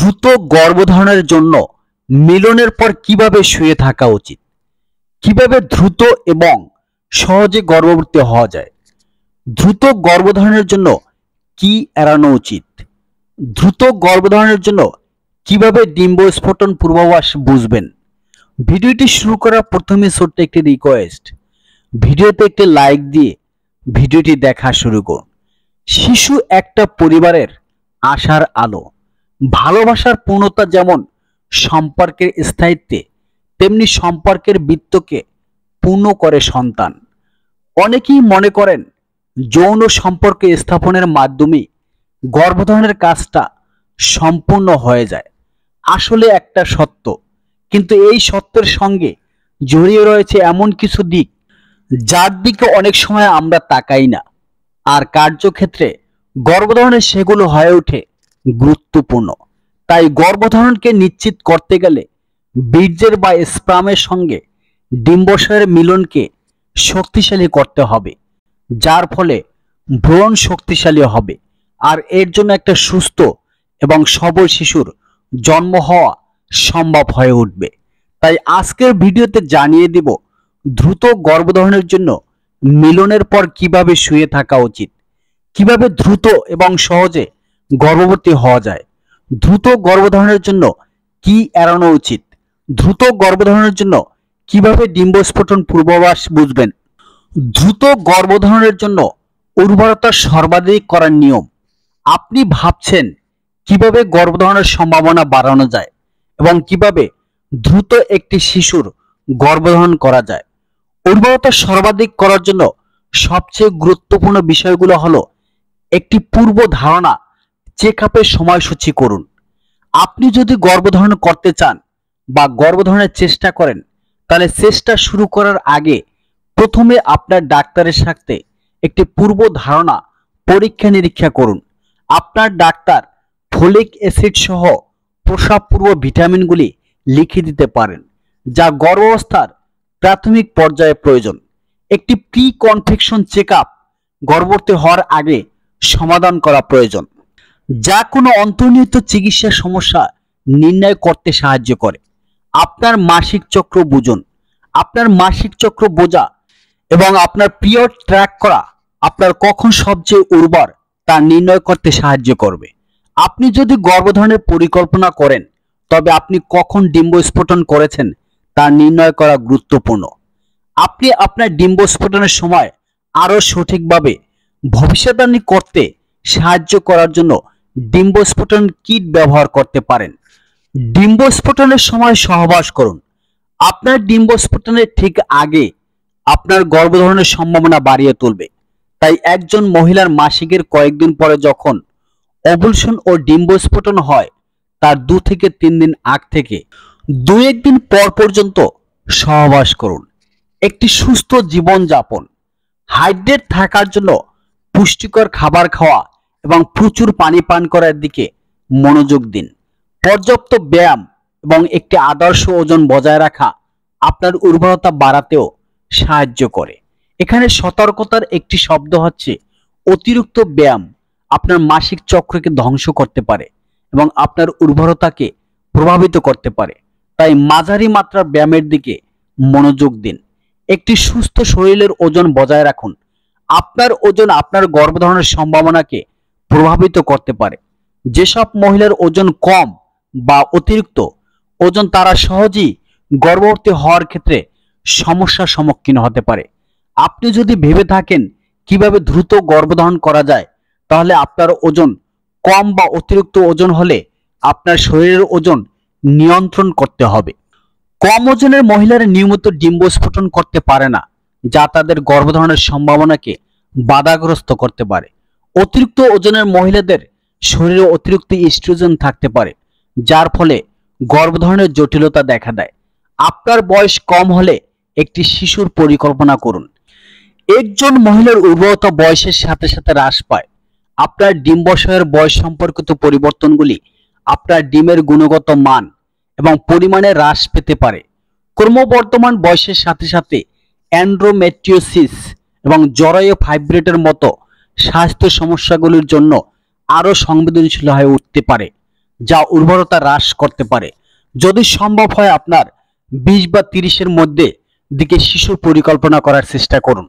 দ্রুত গর্ভধারণের জন্য মিলনের পর কীভাবে শুয়ে থাকা উচিত? কীভাবে দ্রুত এবং সহজে গর্ভবতী হওয়া যায়? দ্রুত গর্ভধারণের জন্য কি এড়ানো উচিত? দ্রুত গর্ভধারণের জন্য কীভাবে ডিম্ব স্ফোটন পূর্বাভাস বুঝবেন? ভিডিওটি শুরু করার প্রথমে ছোট্ট একটি রিকোয়েস্ট ভিডিওতে একটি লাইক দিয়ে ভিডিওটি দেখা শুরু করুন। শিশু একটা পরিবারের আশার আলো। ভালোবাসার পূর্ণতা যেমন সম্পর্কের স্থায়িত্বে, তেমনি সম্পর্কের বৃত্তকে পূর্ণ করে সন্তান। অনেকেই মনে করেন যৌন সম্পর্ক স্থাপনের মাধ্যমে গর্ভধারণের কাজটা সম্পূর্ণ হয়ে যায়। আসলে একটা সত্য, কিন্তু এই সত্যের সঙ্গে জড়িয়ে রয়েছে এমন কিছু দিক যার দিকে অনেক সময় আমরা তাকাই না। আর কার্যক্ষেত্রে গর্ভধারণে সেগুলো হয়ে ওঠে গুরুত্বপূর্ণ। তাই গর্ভধারণকে নিশ্চিত করতে গেলে বীর্যের বা স্প্রামের সঙ্গে ডিম্বশয়ের মিলনকে শক্তিশালী করতে হবে, যার ফলে ভ্রূণ শক্তিশালী হবে। আর এর জন্য একটা সুস্থ এবং সবল শিশুর জন্ম হওয়া সম্ভব হয়ে উঠবে। তাই আজকের ভিডিওতে জানিয়ে দিব, দ্রুত গর্ভধারণের জন্য মিলনের পর কীভাবে শুয়ে থাকা উচিত, কীভাবে দ্রুত এবং সহজে গর্ভবতী হওয়া যায়। দ্রুত গর্ভধারণের জন্য কি এড়ানো উচিত? দ্রুত গর্ভধারণের জন্য কীভাবে ডিম্বস্ফোটন পূর্বাভাস বুঝবেন? দ্রুত গর্ভধারণের জন্য উর্বরতা সর্বাধিক করার নিয়ম। আপনি ভাবছেন কীভাবে গর্ভধারণের সম্ভাবনা বাড়ানো যায় এবং কীভাবে দ্রুত একটি শিশুর গর্ভধারণ করা যায়। উর্বরতা সর্বাধিক করার জন্য সবচেয়ে গুরুত্বপূর্ণ বিষয়গুলো হলো একটি পূর্ব ধারণা চেক আপের সময়সূচি করুন। আপনি যদি গর্ভধারণ করতে চান বা গর্ভধারণের চেষ্টা করেন, তাহলে চেষ্টা শুরু করার আগে প্রথমে আপনার ডাক্তারের সাথে একটি পূর্ব ধারণা পরীক্ষা নিরীক্ষা করুন। আপনার ডাক্তার ফলিক অ্যাসিড সহ প্রসাবপূর্ব ভিটামিনগুলি লিখে দিতে পারেন, যা গর্ভাবস্থার প্রাথমিক পর্যায়ে প্রয়োজন। একটি প্রি কনফেকশন চেক আপ গর্ভবতী হওয়ার আগে সমাধান করা প্রয়োজন। যা কোনো অন্তর্নিহিত চিকিৎসা সমস্যা নির্ণয় করতে সাহায্য করে। আপনার মাসিক চক্র বুঝুন আপনার মাসিক চক্র বোঝা এবং আপনার পিরিয়ড ট্র্যাক করা আপনার কখন সবচেয়ে উর্বর তা নির্ণয় করতে সাহায্য করবে। আপনি যদি গর্ভধারণের পরিকল্পনা করেন, তবে আপনি কখন ডিম্ব স্ফোটন করেছেন তা নির্ণয় করা গুরুত্বপূর্ণ। আপনি আপনার ডিম্ব স্ফোটনের সময় আরও সঠিকভাবে ভবিষ্যৎবাণী করতে সাহায্য করার জন্য ডিম্ব স্ফোটন কিট ব্যবহার করতে পারেন। ডিম্ব স্ফোটনের সময় সহবাস করুন। আপনার ডিম্ব স্ফোটনের ঠিক আগে আপনার গর্ভধারণের সম্ভাবনা বাড়িয়ে তুলবে। তাই একজন মহিলার মাসিকের কয়েকদিন পরে যখন অবলশন ও ডিম্বস্ফোটন হয়, তার দু থেকে তিন দিন আগ থেকে দু একদিন পর পর্যন্ত সহবাস করুন। একটি সুস্থ জীবন যাপন হাইড্রেট থাকার জন্য পুষ্টিকর খাবার খাওয়া এবং প্রচুর পানি পান করার দিকে মনোযোগ দিন। পর্যাপ্ত ব্যায়াম এবং একটি আদর্শ ওজন বজায় রাখা আপনার উর্বরতা বাড়াতেও সাহায্য করে। এখানে সতর্কতার একটি শব্দ হচ্ছে অতিরিক্ত ব্যায়াম আপনার মাসিক চক্রকে ধ্বংস করতে পারে এবং আপনার উর্বরতাকে প্রভাবিত করতে পারে। তাই মাঝারি মাত্রার ব্যায়ামের দিকে মনোযোগ দিন। একটি সুস্থ শরীরের ওজন বজায় রাখুন। আপনার ওজন আপনার গর্ভধারণের সম্ভাবনাকে প্রভাবিত করতে পারে। যেসব মহিলার ওজন কম বা অতিরিক্ত, ওজন তারা সহজেই গর্ভবতী হওয়ার ক্ষেত্রে সমস্যার সম্মুখীন হতে পারে। আপনি যদি ভেবে থাকেন কীভাবে দ্রুত গর্ভধারণ করা যায়, তাহলে আপনার ওজন কম বা অতিরিক্ত ওজন হলে আপনার শরীরের ওজন নিয়ন্ত্রণ করতে হবে। কম ওজনের মহিলারা নিয়মিত ডিম্ব স্ফোটন করতে পারে না, যা তাদের গর্ভধারণের সম্ভাবনাকে বাধাগ্রস্ত করতে পারে। অতিরিক্ত ওজনের মহিলাদের শরীরে অতিরিক্ত ইস্ট্রোজেন থাকতে পারে, যার ফলে গর্ভধারণের জটিলতা দেখা দেয়। আপনার বয়স কম হলে একটি শিশুর পরিকল্পনা করুন। একজন মহিলার উর্বরতা বয়সের সাথে সাথে হ্রাস পায়। আপনার ডিম্বাশয়ের বয়স সম্পর্কিত পরিবর্তনগুলি আপনার ডিমের গুণগত মান এবং পরিমাণে হ্রাস পেতে পারে। ক্রমবর্ধমান বয়সের সাথে সাথে অ্যান্ড্রোমেট্রিওসিস এবং জরায়ু ফাইব্রেটের মতো স্বাস্থ্য সমস্যাগুলির জন্য আরও সংবেদনশীল হয়ে উঠতে পারে, যা উর্বরতা হ্রাস করতে পারে। যদি সম্ভব হয় আপনার বিশ বা তিরিশের মধ্যে দিকে শিশুর পরিকল্পনা করার চেষ্টা করুন।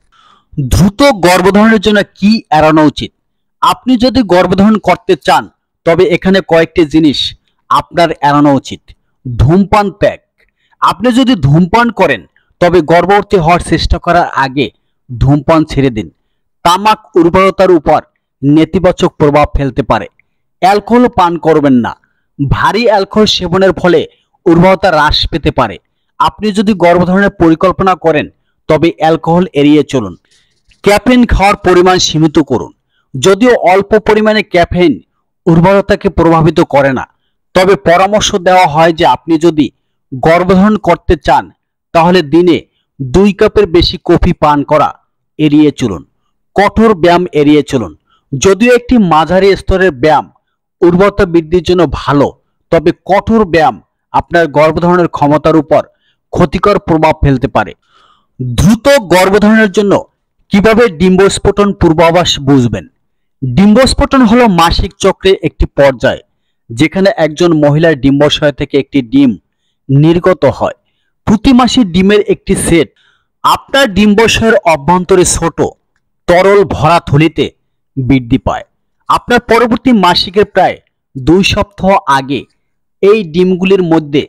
দ্রুত গর্ভধারণের জন্য কি এড়ানো উচিত? আপনি যদি গর্ভধারণ করতে চান, তবে এখানে কয়েকটি জিনিস আপনার এড়ানো উচিত। ধূমপান ত্যাগ। আপনি যদি ধূমপান করেন, তবে গর্ভবতী হওয়ার চেষ্টা করার আগে ধূমপান ছেড়ে দিন। তামাক উর্বরতার উপর নেতিবাচক প্রভাব ফেলতে পারে। অ্যালকোহল পান করবেন না। ভারী অ্যালকোহল সেবনের ফলে উর্বরতা হ্রাস পেতে পারে। আপনি যদি গর্ভধারণের পরিকল্পনা করেন, তবে অ্যালকোহল এড়িয়ে চলুন। ক্যাফেন খাওয়ার পরিমাণ সীমিত করুন। যদিও অল্প পরিমাণে ক্যাফেইন উর্বরতাকে প্রভাবিত করে না, তবে পরামর্শ দেওয়া হয় যে আপনি যদি গর্ভধারণ করতে চান, তাহলে দিনে দুই কাপের বেশি কফি পান করা এড়িয়ে চলুন। কঠোর ব্যায়াম এড়িয়ে চলুন। যদিও একটি মাঝারি স্তরের ব্যায়াম উর্বরতা বৃদ্ধির জন্য ভালো, তবে কঠোর ব্যায়াম আপনার গর্ভধারণের ক্ষমতার উপর ক্ষতিকর প্রভাব ফেলতে পারে। দ্রুত গর্ভধারণের জন্য কীভাবে ডিম্বস্ফোটন পূর্বাভাস বুঝবেন? ডিম্বস্ফোটন হলো মাসিক চক্রে একটি পর্যায়, যেখানে একজন মহিলার ডিম্বাশয় থেকে একটি ডিম নির্গত হয়। প্রতি মাসে ডিমের একটি সেট আপনার ডিম্বাশয়ের অভ্যন্তরে ছোট তরল ভরা থলিতে বৃদ্ধি পায়। আপনার পরবর্তী মাসিকের প্রায় দুই সপ্তাহ আগে এই ডিমগুলির মধ্যে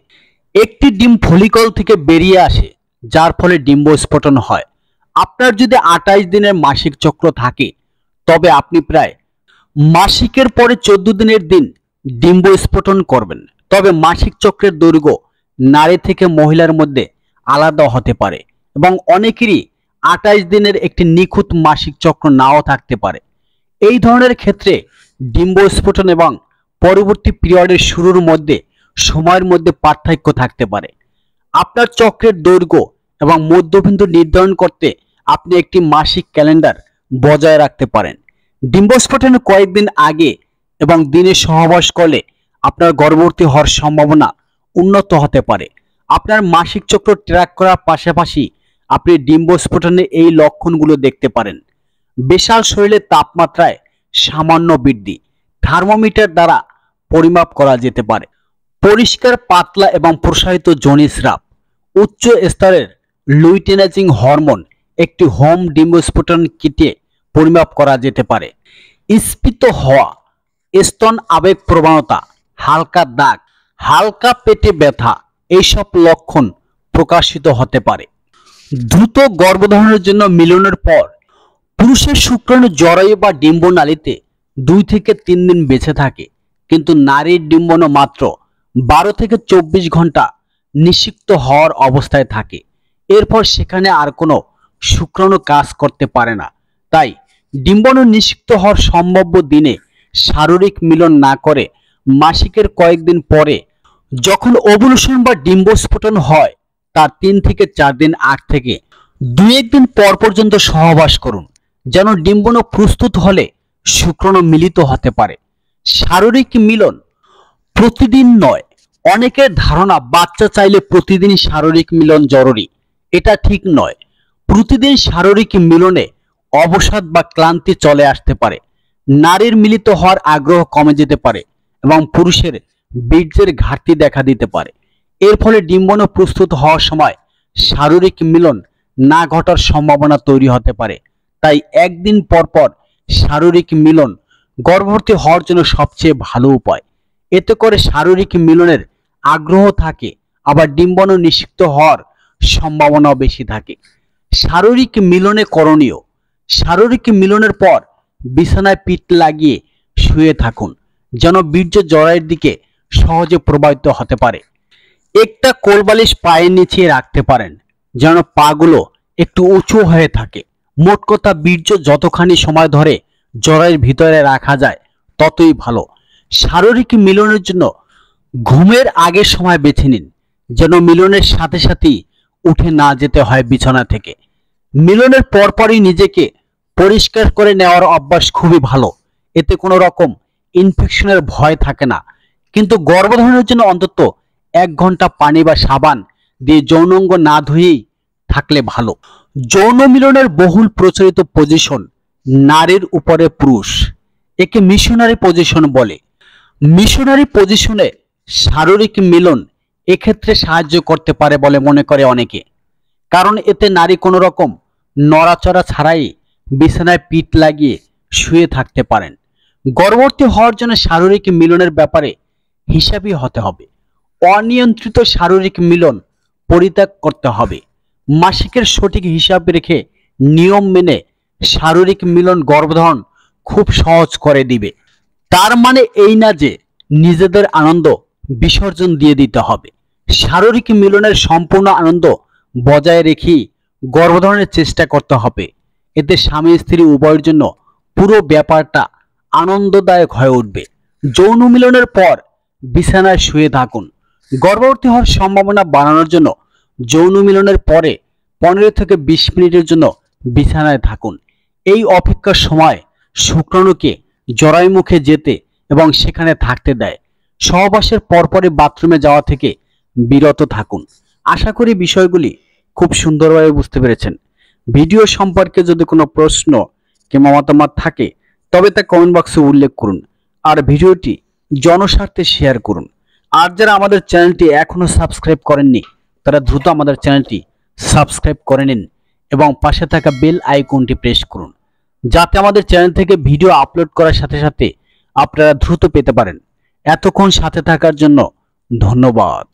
একটি ডিম ফলিকল থেকে বেরিয়ে আসে, যার ফলে ডিম্বস্ফোটন হয়। আপনার যদি আঠাইশ দিনের মাসিক চক্র থাকে, তবে আপনি প্রায় মাসিকের পরে চোদ্দ দিনের দিন ডিম্ব স্ফোটন করবেন। তবে মাসিক চক্রের দৈর্ঘ্য নারী থেকে মহিলার মধ্যে আলাদা হতে পারে এবং অনেকেরই আঠাইশ দিনের একটি নিখুঁত মাসিক চক্র নাও থাকতে পারে। এই ধরনের ক্ষেত্রে ডিম্ব স্ফোটন এবং পরবর্তী পিরিয়ডের শুরুর মধ্যে সময়ের মধ্যে পার্থক্য থাকতে পারে। আপনার চক্রের দৈর্ঘ্য এবং মধ্যবিন্দু নির্ধারণ করতে আপনি একটি মাসিক ক্যালেন্ডার বজায় রাখতে পারেন। ডিম্বস্ফোটনের কয়েকদিন আগে এবং দিনে সহবাস করলে আপনার গর্ভবতী হওয়ার সম্ভাবনা উন্নত হতে পারে। আপনার মাসিক চক্র ট্র্যাক করার পাশাপাশি আপনি ডিম্বস্ফোটনের এই লক্ষণগুলো দেখতে পারেন। বিশাল শরীরের তাপমাত্রায় সামান্য বৃদ্ধি। থার্মোমিটার দ্বারা পরিমাপ করা যেতে পারে। পরিষ্কার, পাতলা এবং প্রসারিত জনিস্রাব উচ্চ স্তরের লুইটেনাজিং হরমোন একটি হোম ডিম্বস্ফোটন কিটে পরিমাপ করা যেতে পারে। স্ফীত হওয়া, স্তন আবেগ প্রবণতা, হালকা দাগ, হালকা পেটে ব্যথা, এইসব লক্ষণ প্রকাশিত হতে পারে। দ্রুত গর্ভধারণের জন্য মিলনের পর পুরুষের শুক্রাণু জরায়ু বা ডিম্বনালীতে দুই থেকে তিন দিন বেঁচে থাকে। কিন্তু নারীর ডিম্বন মাত্র বারো থেকে চব্বিশ ঘণ্টা নিষিক্ত হওয়ার অবস্থায় থাকে। এরপর সেখানে আর কোনো শুক্রাণু কাজ করতে পারে না। তাই ডিম্বাণু নিষিক্ত হওয়ার সম্ভাব্য দিনে শারীরিক মিলন না করে মাসিকের কয়েকদিন পরে যখন ওভুলেশন বা ডিম্বস্ফোটন হয় তার তিন থেকে চার দিন আগ থেকে দুই একদিন পর পর্যন্ত সহবাস করুন, যেন ডিম্বাণু প্রস্তুত হলে শুক্রাণু মিলিত হতে পারে। শারীরিক মিলন প্রতিদিন নয়, অনেকের ধারণা বাচ্চা চাইলে প্রতিদিন শারীরিক মিলন জরুরি, এটা ঠিক নয়। প্রতিদিন শারীরিক মিলনে অবসাদ বা ক্লান্তি চলে আসতে পারে। নারীর মিলিত হওয়ার আগ্রহ কমে যেতে পারে এবং পুরুষের বীর্যের ঘাটতি দেখা দিতে পারে। এর ফলে ডিম্বাণু প্রস্তুত হওয়ার সময় শারীরিক মিলন না ঘটার সম্ভাবনা তৈরি হতে পারে। তাই একদিন পর পর শারীরিক মিলন গর্ভবতী হওয়ার জন্য সবচেয়ে ভালো উপায়। এতে করে শারীরিক মিলনের আগ্রহ থাকে, আবার ডিম্বাণু নিষিক্ত হওয়ার সম্ভাবনাও বেশি থাকে। শারীরিক মিলনে করণীয়, শারীরিক মিলনের পর বিছানায় পিঠ লাগিয়ে শুয়ে থাকুন, যেন বীর্য জরায়ের দিকে সহজে প্রবাহিত হতে পারে। একটা কোলবালিশ পায়ের নিচে রাখতে পারেন, যেন পাগুলো একটু উঁচু হয়ে থাকে। মোট কথা বীর্য যতখানি সময় ধরে জরায়ের ভিতরে রাখা যায়, ততই ভালো। শারীরিক মিলনের জন্য ঘুমের আগের সময় বেছে নিন, যেন মিলনের সাথে সাথেই উঠে না যেতে হয় বিছানা থেকে। মিলনের পরপরই নিজেকে পরিষ্কার করে নেওয়ার অভ্যাস খুবই ভালো। এতে কোনো রকম ইনফেকশনের ভয় থাকে না। কিন্তু গর্ভধারণের জন্য অন্তত এক ঘণ্টা পানি বা সাবান দিয়ে যৌনাঙ্গ না ধুয়েই থাকলে ভালো। যৌন মিলনের বহুল প্রচলিত পজিশন নারীর উপরে পুরুষ। একে মিশনারি পজিশন বলে। মিশনারি পজিশনে শারীরিক মিলন এক্ষেত্রে সাহায্য করতে পারে বলে মনে করে অনেকে। কারণ এতে নারী কোনো রকম নড়াচড়া ছাড়াই বিছানায় পিঠ লাগিয়ে শুয়ে থাকতে পারেন। গর্ভবতী হওয়ার জন্য শারীরিক মিলনের ব্যাপারে হিসাবই হতে হবে। অনিয়ন্ত্রিত শারীরিক মিলন পরিত্যাগ করতে হবে। মাসিকের সঠিক হিসাব রেখে নিয়ম মেনে শারীরিক মিলন গর্ভধারণ খুব সহজ করে দিবে। তার মানে এই না যে নিজেদের আনন্দ বিসর্জন দিয়ে দিতে হবে। শারীরিক মিলনের সম্পূর্ণ আনন্দ বজায় রেখেই গর্ভধারণের চেষ্টা করতে হবে। এতে স্বামী স্ত্রী উভয়ের জন্য পুরো ব্যাপারটা আনন্দদায়ক হয়ে উঠবে। যৌন মিলনের পর বিছানায় শুয়ে থাকুন। গর্ভবতী হওয়ার সম্ভাবনা বাড়ানোর জন্য যৌন মিলনের পরে পনেরো থেকে বিশ মিনিটের জন্য বিছানায় থাকুন। এই অপেক্ষার সময় শুক্রাণুকে জরায়ুমুখে যেতে এবং সেখানে থাকতে দেয়। সহবাসের পরপরে বাথরুমে যাওয়া থেকে বিরত থাকুন। আশা করি বিষয়গুলি খুব সুন্দরভাবে বুঝতে পেরেছেন। ভিডিও সম্পর্কে যদি কোনো প্রশ্ন কিংবা মতামত থাকে, তবে তা কমেন্ট বক্সে উল্লেখ করুন। আর ভিডিওটি জনস্বার্থে শেয়ার করুন। আর যারা আমাদের চ্যানেলটি এখনও সাবস্ক্রাইব করেননি, তারা দ্রুত আমাদের চ্যানেলটি সাবস্ক্রাইব করে নিন এবং পাশে থাকা বেল আইকনটি প্রেস করুন, যাতে আমাদের চ্যানেল থেকে ভিডিও আপলোড করার সাথে সাথে আপনারা দ্রুত পেতে পারেন। এতক্ষণ সাথে থাকার জন্য ধন্যবাদ।